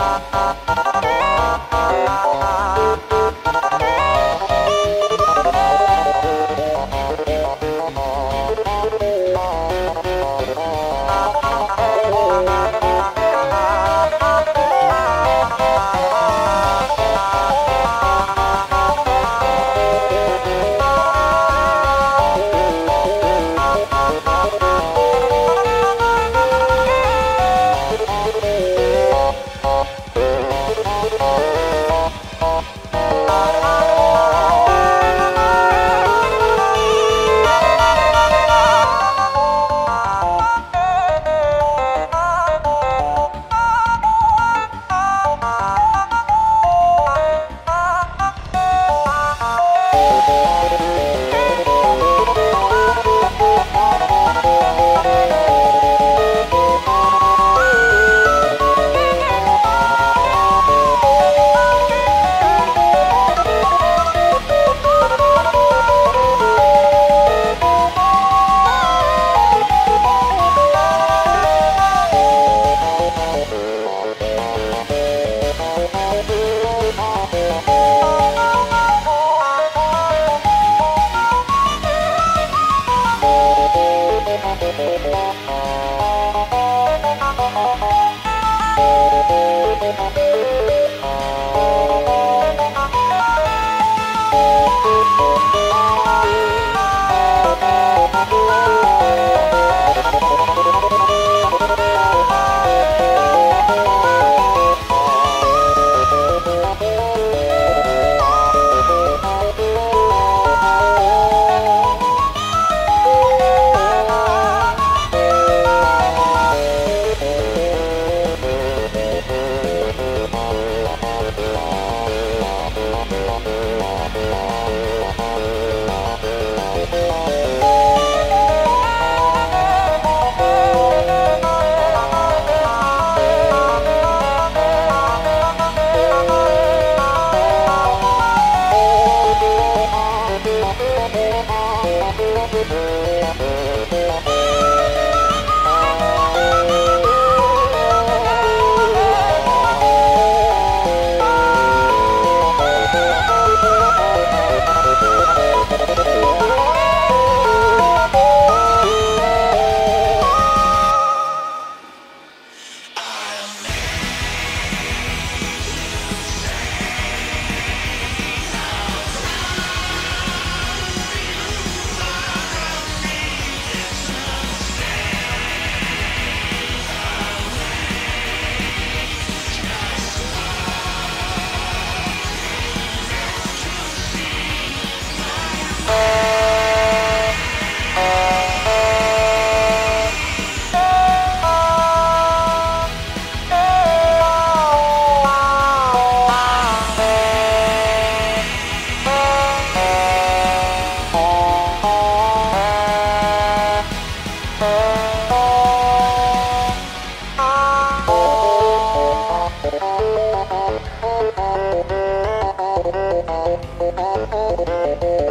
Música Música Thank you.